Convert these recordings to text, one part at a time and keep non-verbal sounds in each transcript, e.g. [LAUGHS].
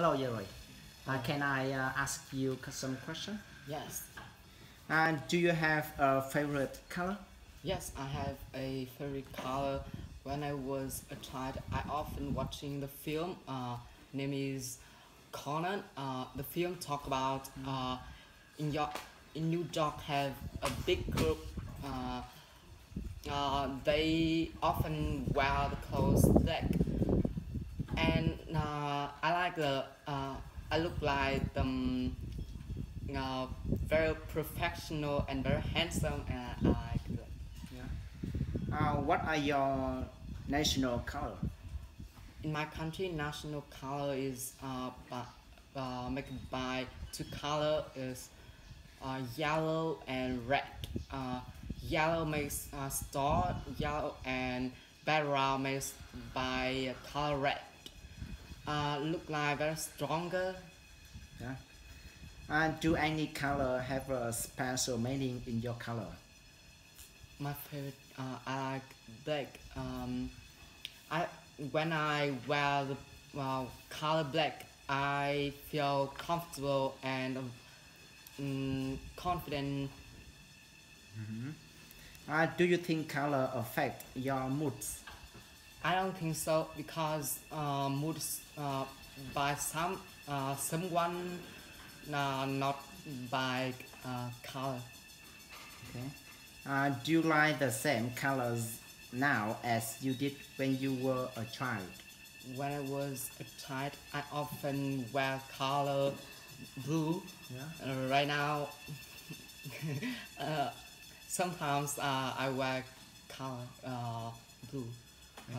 Hello, Yuri. Uh, can I uh, ask you some question? Yes. And do you have a favorite color? Yes, I have a favorite color. When I was a child, I often watching the film. Uh, name is Conan. Uh, the film talk about uh, in York, in New York have a big group. Uh, uh, they often wear the clothes black, and uh, I like the. Uh, I look like them. Uh, very professional and very handsome, and I it. Yeah. Uh, what are your national color? In my country, national color is uh, by, uh, made by two color is uh, yellow and red. Uh, yellow makes uh, star yellow and background makes by color red. Uh, look like very stronger. Yeah. And do any color have a special meaning in your color? My favorite, uh, I like black. Um, I when I wear the well, color black, I feel comfortable and um, confident. Uh, do you think color affect your moods? I don't think so because uh, moods uh, by some uh, someone uh, not by uh, color. Okay. Uh, do you like the same colors now as you did when you were a child? When I was a child, I often wear color blue. Yeah. Uh, right now, [LAUGHS] uh, sometimes uh, I wear color uh, blue because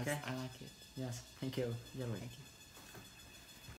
Okay. I like it. Yes. Thank you, Yuri. Thank you.